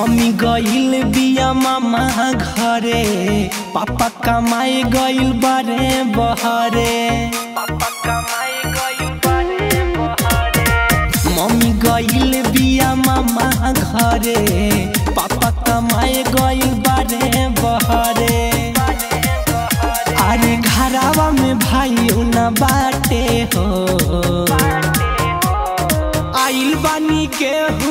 Mummy गइल बिया मामा घरे पापा कमाए गइल बारे बहरे मम्मी गइल बिया मामा घरे पापा कमाए गइल बारे बहरे अरे घरावा में भाई न बाटे हो आइल बानी गेहूँ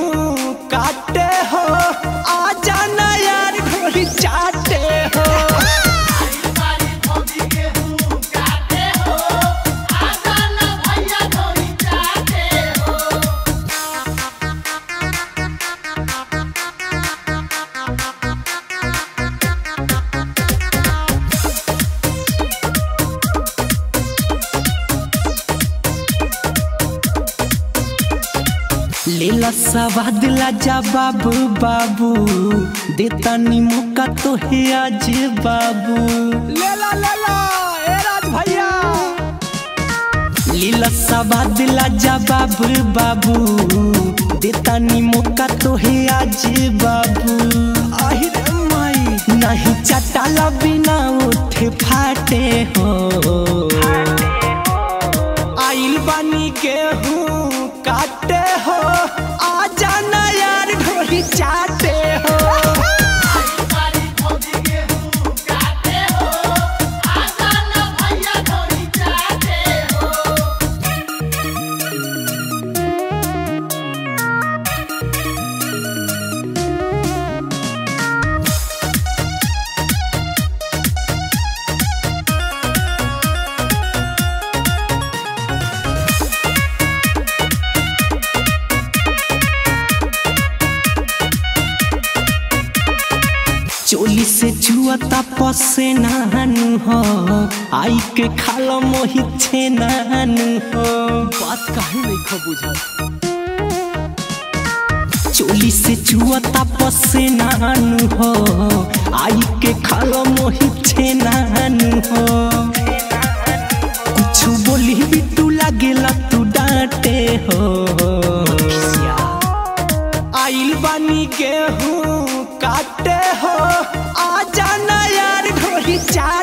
लेला सवाद ला जा बाबू। बाबू देता नी मौका तो है आज बाबू। लेला लेला ए राज भैया। लीला सवाद ला जा बाबू। बाबू देता नी मौका तो है आज बाबू। आहिर माई। नहीं चटाला बिना उठे फाटे हो। आइल बानी के काटे हो। आ जाना यार ढोली चाटे चोली से छुआता पसे नानु हो। आई के खाला मोहित छे नानु हो। बात कहीं नहीं खो बुझा? चोली से छुआता पसे नानु हो। आई के खाला मोहित छे नानु हो। कुछ बोली भी तू लागेला तू डांटे हो। आइल बानी के हूँ काटे हो। आ जाना यार ढोरी चार।